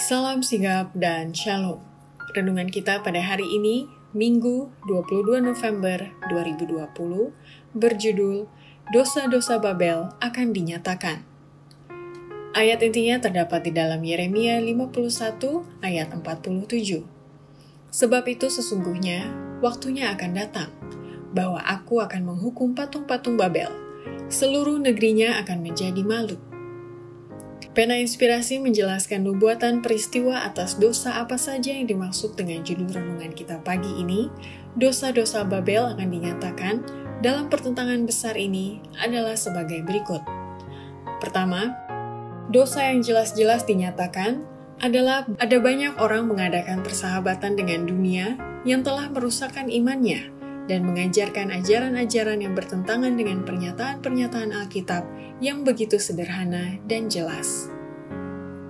Salam sigap dan shalom. Renungan kita pada hari ini, Minggu 22 November 2020, berjudul Dosa-dosa Babel akan dinyatakan. Ayat intinya terdapat di dalam Yeremia 51 ayat 47. Sebab itu sesungguhnya waktunya akan datang bahwa aku akan menghukum patung-patung Babel. Seluruh negerinya akan menjadi malu Pena Inspirasi menjelaskan nubuatan peristiwa atas dosa apa saja yang dimaksud dengan judul renungan kita pagi ini. Dosa-dosa Babel akan dinyatakan dalam pertentangan besar ini adalah sebagai berikut. Pertama, dosa yang jelas-jelas dinyatakan adalah ada banyak orang mengadakan persahabatan dengan dunia yang telah merusakkan imannya dan mengajarkan ajaran-ajaran yang bertentangan dengan pernyataan-pernyataan Alkitab yang begitu sederhana dan jelas.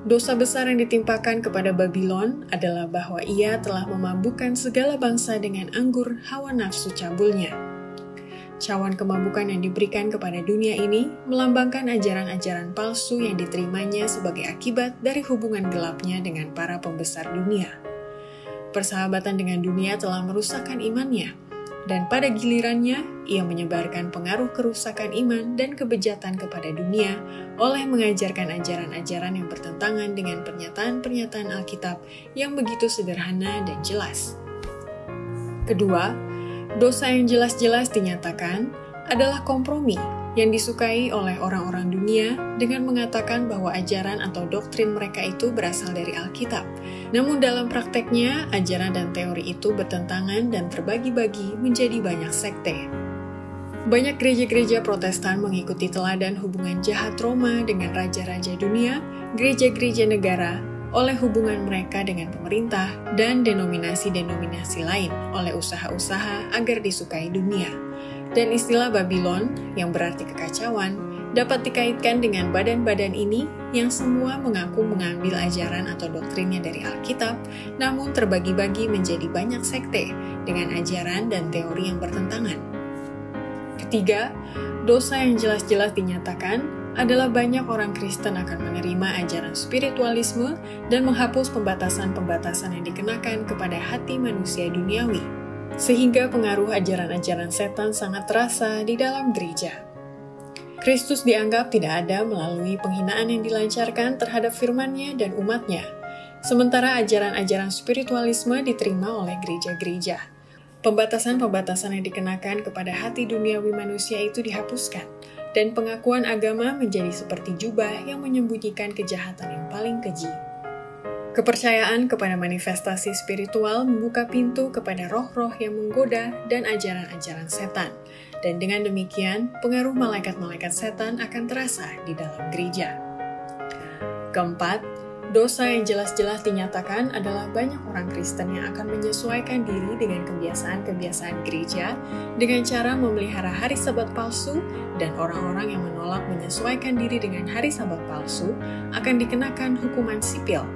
Dosa besar yang ditimpakan kepada Babylon adalah bahwa ia telah memabukkan segala bangsa dengan anggur hawa nafsu cabulnya. Cawan kemabukan yang diberikan kepada dunia ini melambangkan ajaran-ajaran palsu yang diterimanya sebagai akibat dari hubungan gelapnya dengan para pembesar dunia. Persahabatan dengan dunia telah merusakkan imannya, dan pada gilirannya ia menyebarkan pengaruh kerusakan iman dan kebejatan kepada dunia oleh mengajarkan ajaran-ajaran yang bertentangan dengan pernyataan-pernyataan Alkitab yang begitu sederhana dan jelas. Kedua, dosa yang jelas-jelas dinyatakan adalah kompromi yang disukai oleh orang-orang dunia dengan mengatakan bahwa ajaran atau doktrin mereka itu berasal dari Alkitab. Namun dalam prakteknya, ajaran dan teori itu bertentangan dan terbagi-bagi menjadi banyak sekte. Banyak gereja-gereja protestan mengikuti teladan hubungan jahat Roma dengan raja-raja dunia, gereja-gereja negara, oleh hubungan mereka dengan pemerintah, dan denominasi-denominasi lain oleh usaha-usaha agar disukai dunia. Dan istilah Babylon, yang berarti kekacauan, dapat dikaitkan dengan badan-badan ini yang semua mengaku mengambil ajaran atau doktrinnya dari Alkitab, namun terbagi-bagi menjadi banyak sekte dengan ajaran dan teori yang bertentangan. Ketiga, dosa yang jelas-jelas dinyatakan adalah banyak orang Kristen akan menerima ajaran spiritualisme dan menghapus pembatasan-pembatasan yang dikenakan kepada hati manusia duniawi sehingga pengaruh ajaran-ajaran setan sangat terasa di dalam gereja. Kristus dianggap tidak ada melalui penghinaan yang dilancarkan terhadap firman-Nya dan umatnya, sementara ajaran-ajaran spiritualisme diterima oleh gereja-gereja. Pembatasan-pembatasan yang dikenakan kepada hati duniawi manusia itu dihapuskan, dan pengakuan agama menjadi seperti jubah yang menyembunyikan kejahatan yang paling keji. Kepercayaan kepada manifestasi spiritual membuka pintu kepada roh-roh yang menggoda dan ajaran-ajaran setan. Dan dengan demikian, pengaruh malaikat-malaikat setan akan terasa di dalam gereja. Keempat, dosa yang jelas-jelas dinyatakan adalah banyak orang Kristen yang akan menyesuaikan diri dengan kebiasaan-kebiasaan gereja dengan cara memelihara hari sabat palsu dan orang-orang yang menolak menyesuaikan diri dengan hari sabat palsu akan dikenakan hukuman sipil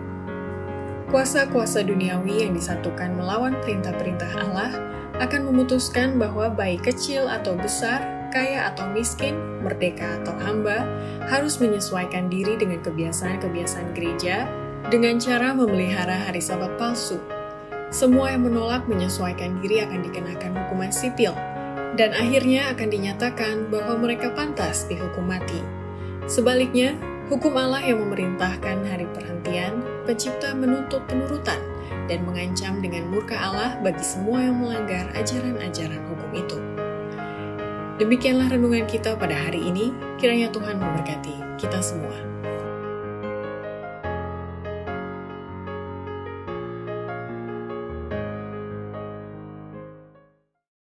Kuasa-kuasa duniawi yang disatukan melawan perintah-perintah Allah akan memutuskan bahwa baik kecil atau besar, kaya atau miskin, merdeka atau hamba, harus menyesuaikan diri dengan kebiasaan-kebiasaan gereja dengan cara memelihara hari sabat palsu. Semua yang menolak menyesuaikan diri akan dikenakan hukuman sipil, dan akhirnya akan dinyatakan bahwa mereka pantas dihukum mati. Sebaliknya, Hukum Allah yang memerintahkan hari perhentian, pencipta menuntut penurutan dan mengancam dengan murka Allah bagi semua yang melanggar ajaran-ajaran hukum itu. Demikianlah renungan kita pada hari ini, kiranya Tuhan memberkati kita semua.